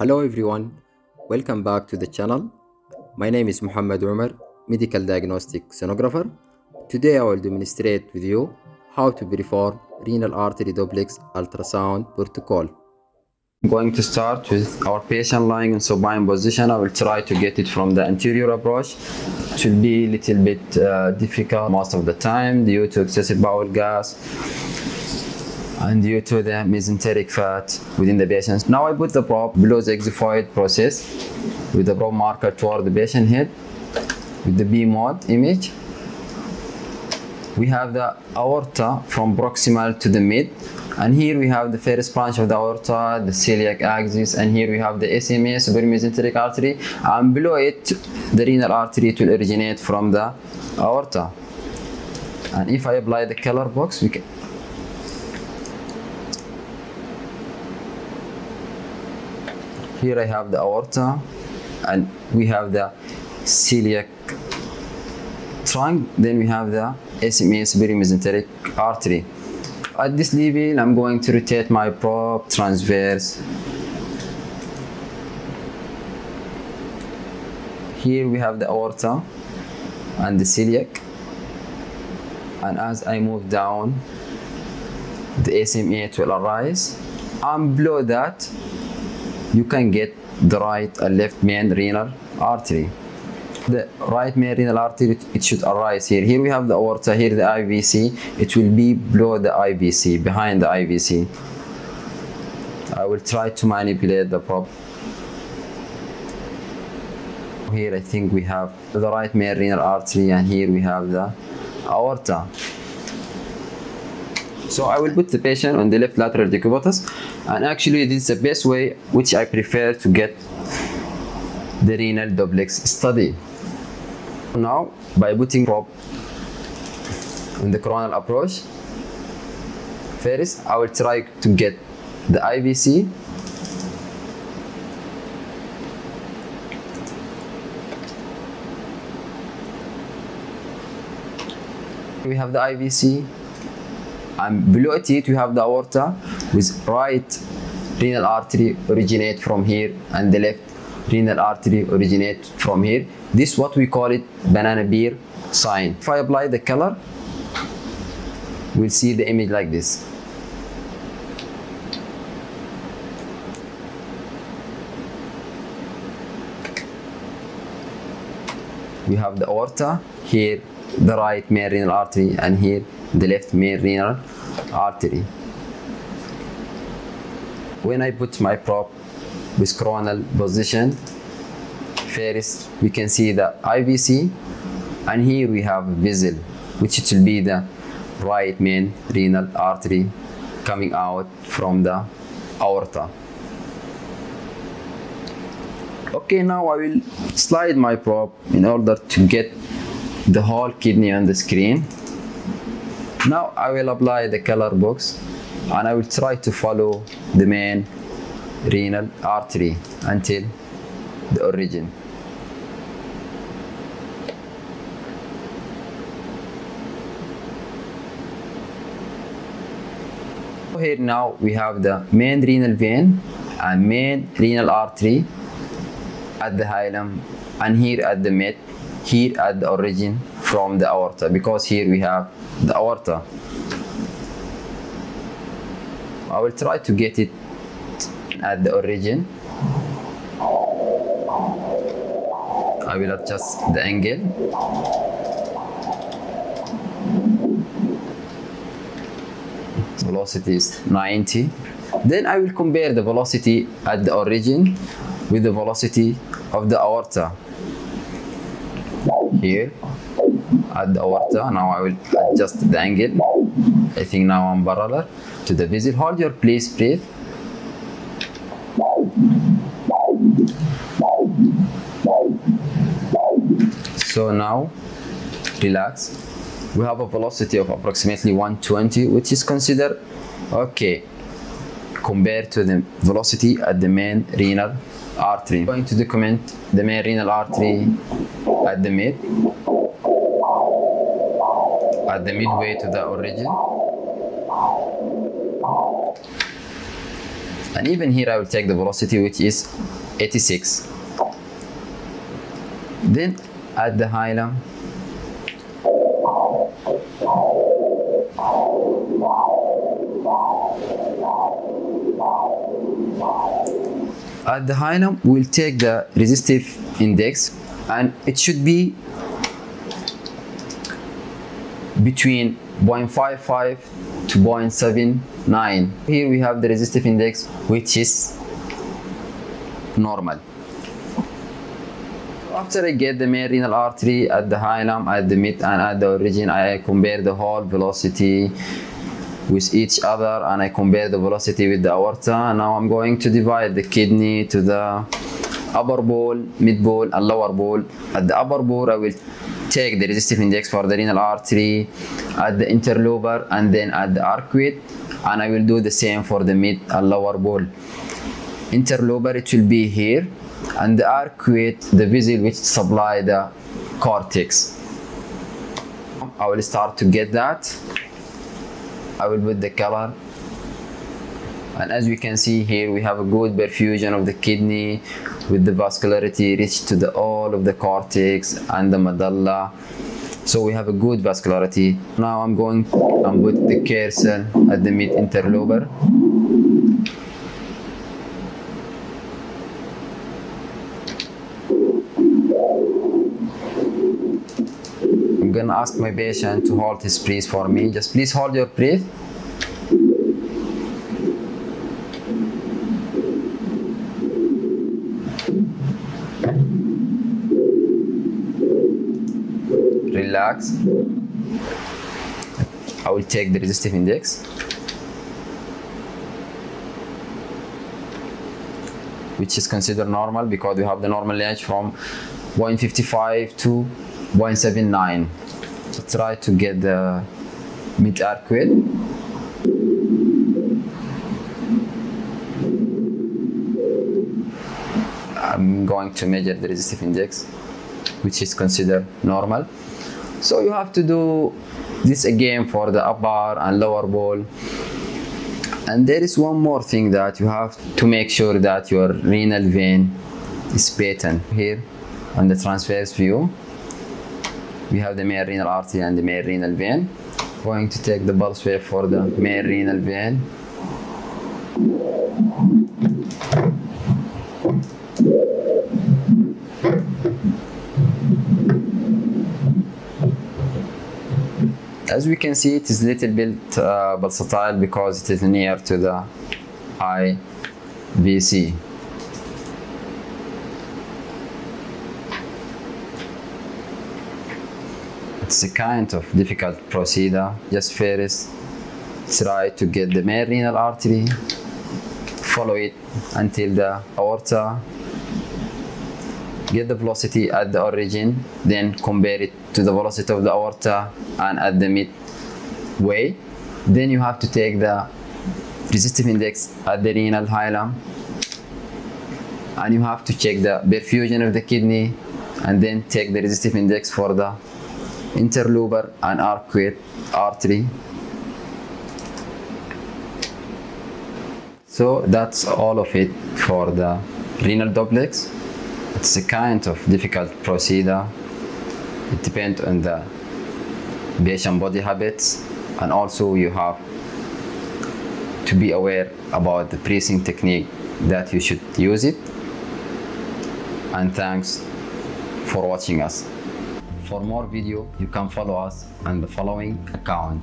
Hello everyone, welcome back to the channel. My name is Muhammad Umar, medical diagnostic sonographer. Today I will demonstrate with you how to perform renal artery duplex ultrasound protocol. I'm going to start with our patient lying in supine position. I will try to get it from the anterior approach. It will be a little bit uh, difficult most of the time due to excessive bowel gas and due to the mesenteric fat within the patient. Now I put the probe below the xiphoid process with the probe marker toward the patient head with the B mode image. We have the aorta from proximal to the mid and here we have the first branch of the aorta, the celiac axis and here we have the SMA, supramesenteric artery and below it the renal artery will originate from the aorta. And if I apply the color box, we can here I have the aorta and we have the celiac trunk. Then we have the SMA supramesenteric artery. At this level I'm going to rotate my probe transverse. Here we have the aorta and the celiac. And as I move down the SMA will arise. And below that you can get the right and left main renal artery. The right main renal artery, it should arise here. Here we have the aorta, here the IVC. It will be below the IVC, behind the IVC. I will try to manipulate the probe. Here I think we have the right main renal artery and here we have the aorta. So I will put the patient on the left lateral decubitus and actually this is the best way which I prefer to get the renal duplex study. Now by putting probe in the coronal approach, first I will try to get the IVC we have the IVC and below it you have the aorta with right renal artery originate from here and the left renal artery originate from here. This what we call it banana peel sign. If i apply the color we'll see the image like this. We have the aorta here the right main renal artery and here the left main renal artery. When I put my probe with coronal position, first we can see the IVC and here we have vessel which it will be the right main renal artery coming out from the aorta. Okay, now I will slide my probe in order to get the whole kidney on the screen. Now I will apply the color box and I will try to follow the main renal artery until the origin. Here now we have the main renal vein and main renal artery at the hilum and here at the mid here at the origin from the aorta because here we have the aorta. I will try to get it at the origin. I will adjust the angle. Velocity is 90. Then I will compare the velocity at the origin with the velocity of the aorta here at the aorta. Now I will adjust the angle. I think now I'm parallel to the vessel. Hold your place breath. So now relax. We have a velocity of approximately 120 which is considered okay compared to the velocity at the main renal artery. Going to document the main renal artery at the mid, at the midway to the origin. and even here I will take the velocity which is 86 then at the hilum at the hilum we'll take the resistive index and it should be between 0.55 to 0.79 here we have the resistive index which is normal. After I get the main renal artery at the hilum, at the mid and at the origin, I compare the whole velocity with each other and I compare the velocity with the aorta. Now I'm going to divide the kidney to the upper pole, mid pole and lower pole. At the upper pole I will take the resistive index for the renal artery at the interlobar and then at the arcuate and I will do the same for the mid and lower pole. Interlobar it will be here and the arcuate the vessel which supply the cortex. I will start to get that. I will put the color and as we can see here we have a good perfusion of the kidney with the vascularity reached to the all of the cortex and the medulla. So we have a good vascularity. Now i'm going and put the cursor at the mid interlobar gonna ask my patient to hold his breath for me. Just please hold your breath. Relax. I will take the resistive index. Which is considered normal because we have the normal range from 155 to 179 to try to get the mid arcuate I'm going to measure the resistive index which is considered normal. So you have to do this again for the upper and lower pole. And there is one more thing that you have to make sure that your renal vein is patent here on the transverse view we have the main renal artery and the main renal vein going to take the pulse wave for the main renal vein as we can see it is a little bit uh, pulsatile because it is near to the high it's a kind of difficult procedure. Just first try to get the main renal artery follow it until the aorta get the velocity at the origin then compare it to the velocity of the aorta and at the midway. Then you have to take the resistive index at the renal hilum and you have to check the perfusion of the kidney and then take the resistive index for the interlobar and arcuate artery so that's all of it for the renal duplex. It's a kind of difficult procedure. It depends on the patient body habitus and also you have to be aware about the breathing technique that you should use it. And thanks for watching us for more video you can follow us on the following account